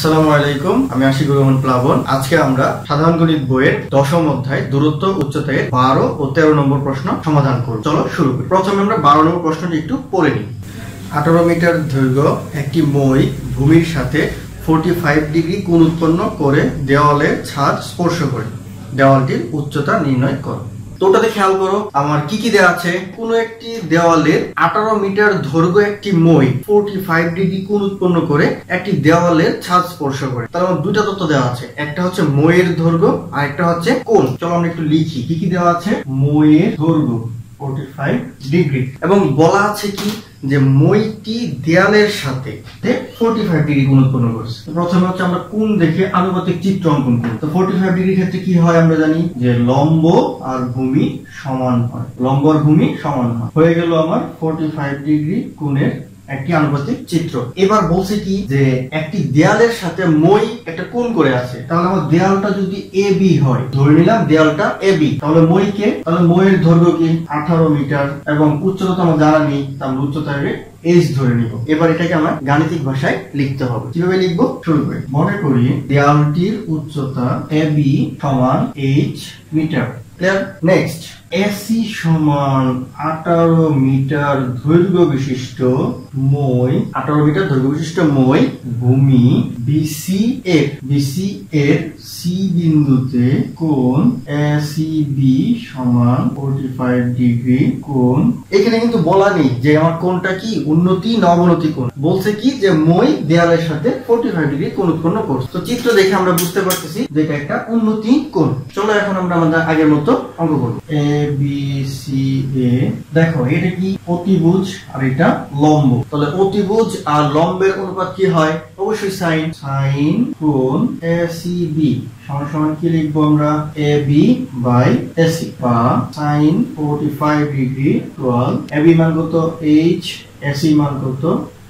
আসসালামু আলাইকুম, আমি আশিকুর রহমান প্লাবন। আজকে আমরা সাধারণ গণিত বইয়ের দশম অধ্যায় দূরত্ব উচ্চতায় বারো ও তেরো নম্বর প্রশ্ন সমাধান করব। চলো শুরু করি। প্রথমে আমরা বারো নম্বর প্রশ্নটি একটু পড়ে নিই। আঠারো মিটার দৈর্ঘ্য একটি মই ভূমির সাথে ফোর্টি ফাইভ ডিগ্রি কোণ উৎপন্ন করে দেওয়ালের ছাদ স্পর্শ করে। দেওয়ালটির উচ্চতা নির্ণয় করো। তো ওটাতে খেয়াল করো, আমার কি কি দেওয়া আছে? কোন একটি দেওয়ালের আঠারো মিটার দৈর্ঘ্য একটি মই ফোরটি ফাইভ ডিগ্রি কোন উৎপন্ন করে একটি দেওয়ালের ছাদ স্পর্শ করে। তার আমার দুইটা তথ্য দেওয়া আছে, একটা হচ্ছে মইয়ের দৈর্ঘ্য, আর একটা হচ্ছে কোন চলো আমরা একটু লিখি, কি কি দেওয়া আছে? ময়ের দৈর্ঘ্য 45 ডিগ্রি। এবং বলা আছে কি? যে মইটি দেয়ালের সাথে 45 ডিগ্রি কোণ উৎপন্ন করছে। প্রথমে হচ্ছে আমরা কোণ দেখে আনুপাতিক চিত্র অঙ্কন করি। তো 45 ডিগ্রি ক্ষেত্রে কি হয় আমরা জানি? যে লম্ব আর ভূমি সমান হয়। লম্ব আর ভূমি সমান হয়। হয়ে গেল আমার 45 ডিগ্রি কোণের একটি আনুপাতিক চিত্র। এবার বলছে কি যে একটি দেয়ালের সাথে মই একটা কোণ করে আছে। তাহলে আমার দেয়ালটা যদি এ বি হয়, ধরে নিলাম দেয়ালটা এ বি, তাহলে মই কে? তাহলে মইয়ের দৈর্ঘ্য কি? আঠারো মিটার। এবং উচ্চতা আমার জানা নেই তাহলে উচ্চতা এইচ ধরে নিব। এবার এটাকে আমার গাণিতিক ভাষায় লিখতে হবে। কীভাবে লিখব? শুরু করি। মনে করি দেয়ালটির উচ্চতা এ বি সমান H metre. Clear? Next. AC সমান আঠারো মিটার দৈর্ঘ্য বিশিষ্ট মই, আঠারো মিটার দৈর্ঘ্য বিশিষ্ট মই ভূমি বিসি এর বিসি এর সি বিন্দুতে কোন এসি বি সমান ফোরটি ফাইভ ডিগ্রি কোন এখানে কিন্তু বলা নেই যে আমার কোনটা কি উন্নতি না অবনতি কোণ। বলছে কি যে মই দেয়ালের সাথে ফোরটি ফাইভ ডিগ্রি কোণ উৎপন্ন করছে। তো চিত্র দেখে আমরা বুঝতে পারতেছি যে এটা একটা উন্নতি কোন চলো এখন আমরা আমাদের আগের মতো অঙ্ক করব। এ দেখো, এটা কি অতিভুজ আর এটা লম্ব? তাহলে অতিভুজ আর লম্বের অনুপাত কি হয়? অবশ্যই সাইন। সাইন কোণ সমান সমান কি লিখব আমরা? এ বি বাই এসি বা sine forty five degree twelve. A B মান কত? এইচ এসি মান কত?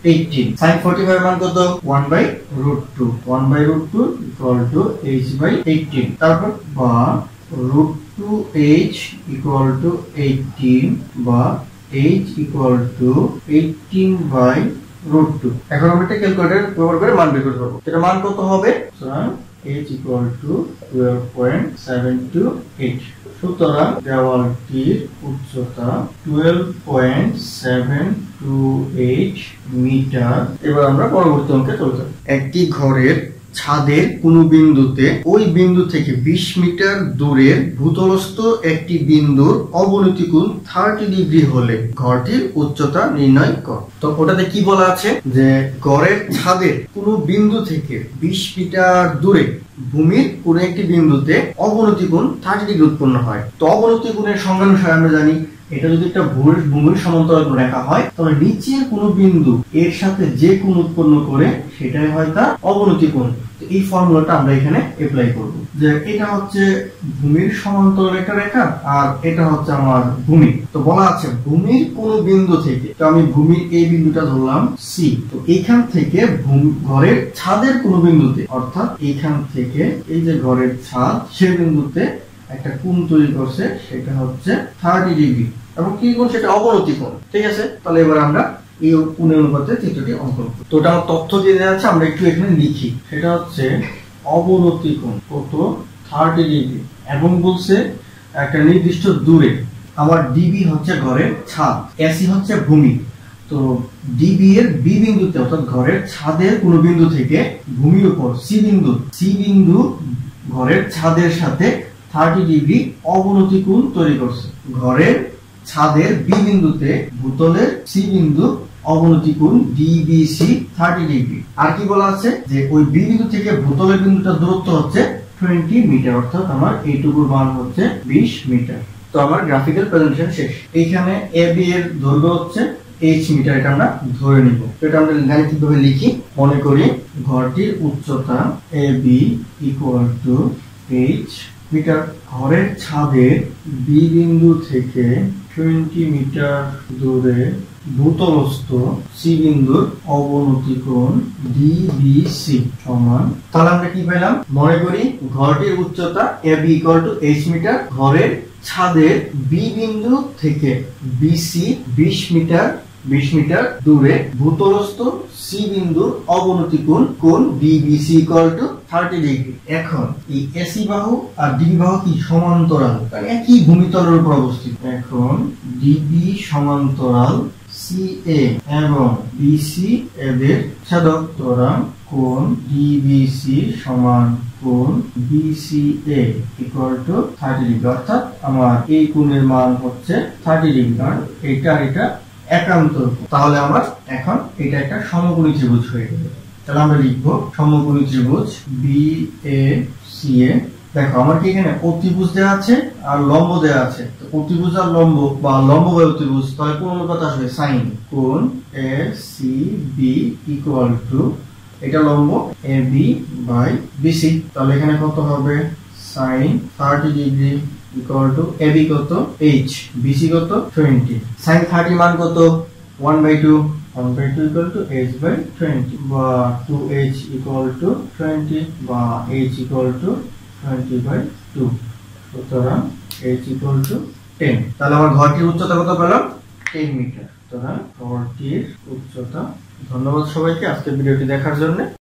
18 sin 45 মান কত? 1 by root 2 1 by root 2 equal to h by 18 তারপর বা রুট 2h ইকুয়াল টু 18 বা h equal to 18 by root 2 এখন আমরা এটা ক্যালকুলেটর ব্যবহার করে মান বের করতে পারব এটা মান কত হবে? সুতরাং h ইকুয়াল টু 12.728 সুতরাং দেওয়ালটির উচ্চতা 12.728 মিটার। এবার আমরা পরবর্তী অঙ্কে চলে যাব। একটি ঘরের ছাদের কোন বিন্দুতে ওই বিন্দু থেকে 20 মিটার দূরের ভূতলস্থ একটি বিন্দুর অবনতি কোণ 30 ডিগ্রি হলে ঘরটির উচ্চতা নির্ণয় কর। তো ওটাতে কি বলা আছে? যে ঘরের ছাদের কোন বিন্দু থেকে 20 মিটার দূরে ভূমির কোন একটি বিন্দুতে অবনতি কোণ 30 ডিগ্রি উৎপন্ন হয়। তো অবনতি কোণের সংজ্ঞানুসারে আমরা জানি এটা যদি একটা ভূমির ভূমির সমান্তরাল রেখা হয় তাহলে নিচের কোন বিন্দু এর সাথে যে কোণ উৎপন্ন করে সেটাই হয় তার অবনতি কোণ। এই ফর্মুলাটা আমরা এখানে এপ্লাই করব। যে এটা হচ্ছে ভূমির সমান্তরাল একটা রেখা, আর এটা হচ্ছে আমার ভূমি। তো বলা আছে, ভূমির কোন বিন্দু থেকে, তো আমি ভূমির এই বিন্দুটা ধরলাম সি তো এইখান থেকে ঘরের ছাদের কোন বিন্দুতে, অর্থাৎ এইখান থেকে এই যে ঘরের ছাদ, সে বিন্দুতে একটা কোণ তৈরি করছে, সেটা হচ্ছে থার্টি ডিগ্রি এবং কি কোণ সেটা অবনতি কোণ ঠিক আছে? তাহলে এবার আমরা এই কোণের অনুপাতে চিত্রটি অঙ্কন করি। তো ওটা আমার তথ্য দিয়ে দেওয়া আছে, আমরা একটু এখানে লিখি। সেটা হচ্ছে অবনতি কোণ কত? থার্টি ডিগ্রি এবং বলছে একটা নির্দিষ্ট দূরে, আমার ডিবি হচ্ছে ঘরের ছাদ এসি হচ্ছে ভূমি। তো ডিবি এর বি বিন্দুতে, অর্থাৎ ঘরের ছাদের কোন বিন্দু থেকে ভূমির উপর সি বিন্দু সি বিন্দু ঘরের ছাদের সাথে থার্টি ডিগ্রি অবনতি কোণ তৈরি করছে। ঘরের ছাদের বি বিন্দুতে ভূতলের সি বিন্দু অবনতি কোণ ডিবিসি থার্টি ডিগ্রি আর কি বলা আছে? যে ওই বি বিন্দু থেকে ভূতলের বিন্দুটার দূরত্ব হচ্ছে টোয়েন্টি মিটার অর্থাৎ আমার এইটুকুর মান হচ্ছে বিশ মিটার তো আমার গ্রাফিক্যাল প্রেজেন্টেশন শেষ। এইখানে এ বি এর দৈর্ঘ্য হচ্ছে এইচ মিটার এটা আমরা ধরে নিব। এটা আমরা গাণিতিক ভাবে লিখি? মনে করি ঘরটির উচ্চতা A B equal to H metre ঘরের ছাদের বি বিন্দু থেকে টোয়েন্টি মিটার দূরে ভূতলস্থ সি বিন্দুর অবনতি কোণ ডিবিসি সমান। তাহলে আমরা কি পেলাম মনে করি ঘরটির উচ্চতা A equal to H metre ঘরের ছাদের বি বিন্দু থেকে বিসি বিশ মিটার বিশ মিটার দূরে ভূতলস্থ সি বিন্দুর অবনতি কোণ কোণ DBC equal to thirty degree এখন এই এসি বাহু আর ডিবি বাহু কি সমান্তরাল? মানে একই ভূমিতলের উপর অবস্থিত। এখন ডিবি সমান্তরাল সি এ এবং বিসি এদের ছেদক ত্বরণ কোণ ডিবিসি সমান কোণ BCA equal to thirty degree অর্থাৎ আমার এই কোণের মান হচ্ছে থার্টি ডিগ্রি কারণ এটা এটা একান্ত তাহলে আমার এখন এটা একটা সমকোণী ত্রিভুজ হয়ে গেল। তাহলে আমরা লিখব সমকোণী ত্রিভুজ বি এ সি এ দেখো, আমার কি এখানে অতিভুজ দেওয়া আছে আর লম্ব দেওয়া আছে। তো অতিভুজ আর লম্ব বা লম্ব বাই অতিভুজ তাহলে কোন অনুপাত আসবে? সাইন কোন? A C B equal to এটা লম্ব এ বি বাই বিসি তাহলে এখানে কত হবে? Sine thirty degree equal to A B কত? এইচ বিসি কত? টোয়েন্টি সাইন থার্টি মান কত? One by two one by two equal to H by twenty বা two H equal to twenty বা H equal to twenty by two সুতরাং H equal to ten তাহলে আমার ঘরটির উচ্চতা কত পেলাম টেন মিটার সুতরাং ঘরটির উচ্চতা। ধন্যবাদ সবাইকে আজকের ভিডিওটি দেখার জন্য।